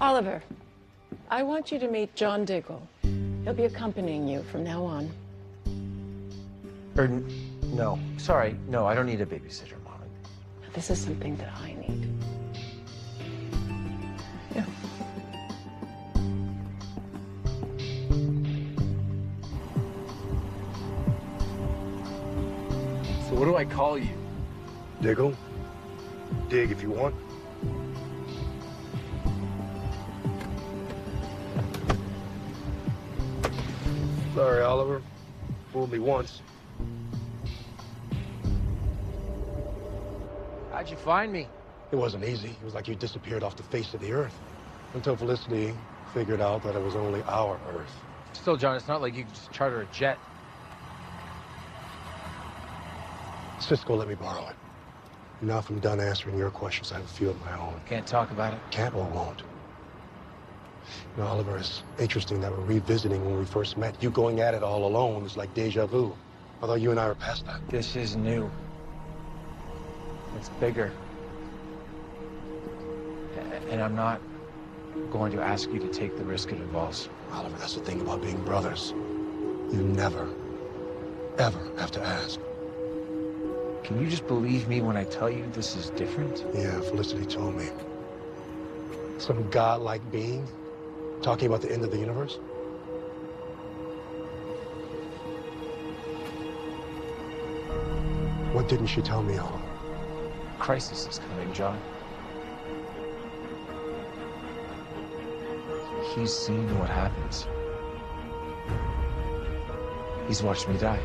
Oliver, I want you to meet John Diggle. He'll be accompanying you from now on. Or, n- no. Sorry, no, I don't need a babysitter, Mom. This is something that I need. Yeah. So what do I call you? Diggle. Dig if you want. Sorry, Oliver. Fooled me once. How'd you find me? It wasn't easy. It was like you disappeared off the face of the earth. Until Felicity figured out that it was only our earth. Still, John, it's not like you could just charter a jet. Cisco let me borrow it. Now if I'm done answering your questions, I have a few of my own. Can't talk about it. Can't or won't. You know, Oliver, it's interesting that we're revisiting when we first met. You going at it all alone is like deja vu. Although you and I are past that. This is new. It's bigger. And I'm not going to ask you to take the risk it involves. Oliver, that's the thing about being brothers. You never, ever have to ask. Can you just believe me when I tell you this is different? Yeah, Felicity told me. Some godlike being talking about the end of the universe? What didn't she tell me, Oliver? Crisis is coming, John. He's seen what happens. He's watched me die.